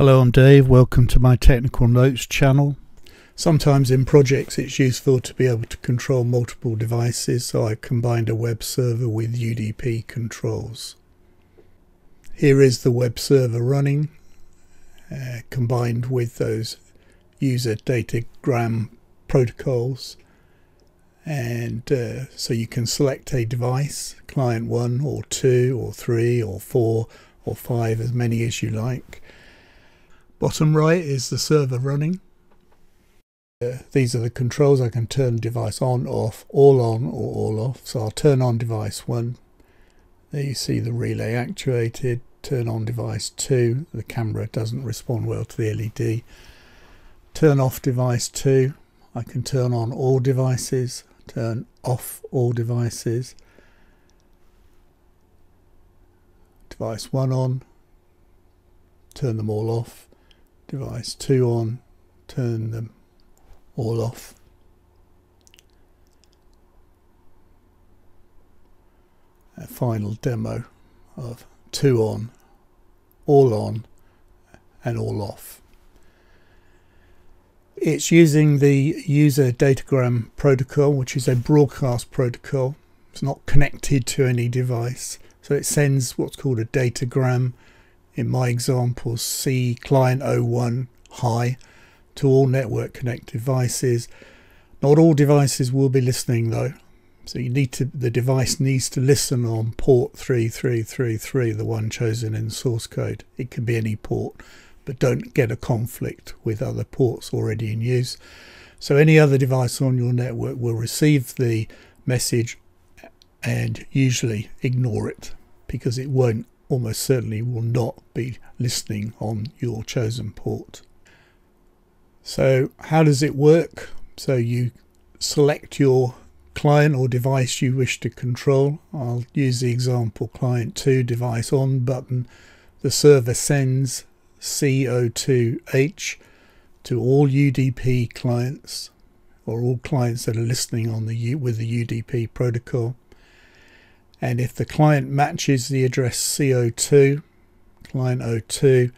Hello, I'm Dave. Welcome to my Technical Notes channel. Sometimes in projects it's useful to be able to control multiple devices, so I combined a web server with UDP controls. Here is the web server running, uh, combined with those user datagram protocols. And uh, so you can select a device, client one or two or three or four or five, as many as you like. Bottom right is the server running. Uh, these are the controls. I can turn device on, off, all on or all off. So I'll turn on device 1. There you see the relay actuated. Turn on device 2. The camera doesn't respond well to the LED. Turn off device 2. I can turn on all devices. Turn off all devices. Device 1 on. Turn them all off device 2 on, turn them all off. A final demo of 2 on, all on and all off. It's using the user datagram protocol, which is a broadcast protocol. It's not connected to any device. So it sends what's called a datagram in my example C client 01 high to all network connect devices. Not all devices will be listening though. So you need to the device needs to listen on port 3333, the one chosen in source code. It can be any port, but don't get a conflict with other ports already in use. So any other device on your network will receive the message and usually ignore it because it won't almost certainly will not be listening on your chosen port. So how does it work? So you select your client or device you wish to control. I'll use the example client 2 device on button. The server sends CO2H to all UDP clients or all clients that are listening on the with the UDP protocol and if the client matches the address CO2 client 02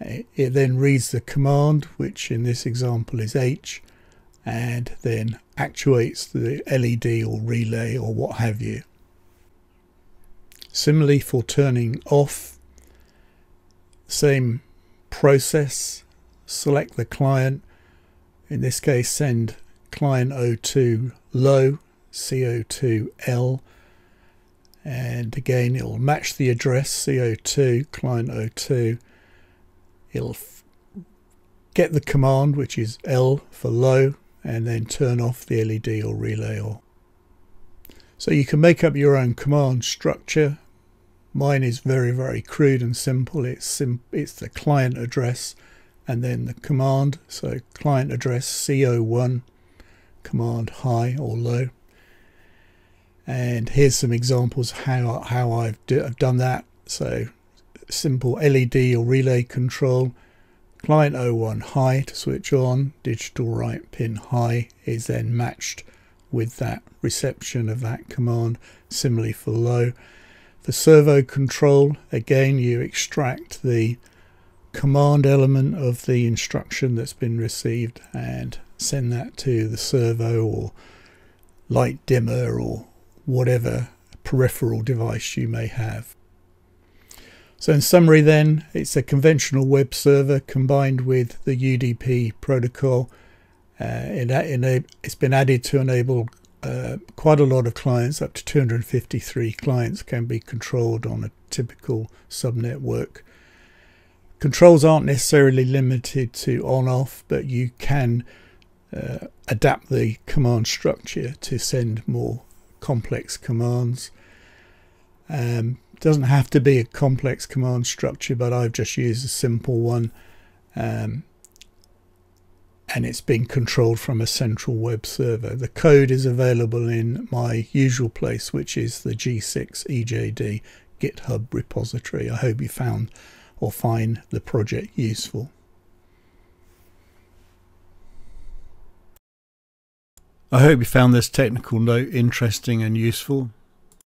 it then reads the command which in this example is H and then actuates the LED or relay or what have you. Similarly for turning off same process select the client in this case send client 02 low CO2L and again it'll match the address CO2 client 02 it'll get the command which is L for low and then turn off the LED or relay or. So you can make up your own command structure. Mine is very very crude and simple. It's sim it's the client address and then the command. So client address CO1 command high or low and here's some examples how how I've, do, I've done that. So simple LED or relay control. Client 01 high to switch on. Digital write pin high is then matched with that reception of that command. Similarly for low. The servo control again you extract the command element of the instruction that's been received and send that to the servo or light dimmer or whatever peripheral device you may have. So in summary then, it's a conventional web server combined with the UDP protocol. Uh, it, it's been added to enable uh, quite a lot of clients, up to 253 clients can be controlled on a typical subnetwork. Controls aren't necessarily limited to on-off, but you can uh, adapt the command structure to send more complex commands. Um, doesn't have to be a complex command structure, but I've just used a simple one. Um, and it's being controlled from a central web server. The code is available in my usual place, which is the G6 EJD GitHub repository. I hope you found or find the project useful. I hope you found this technical note interesting and useful.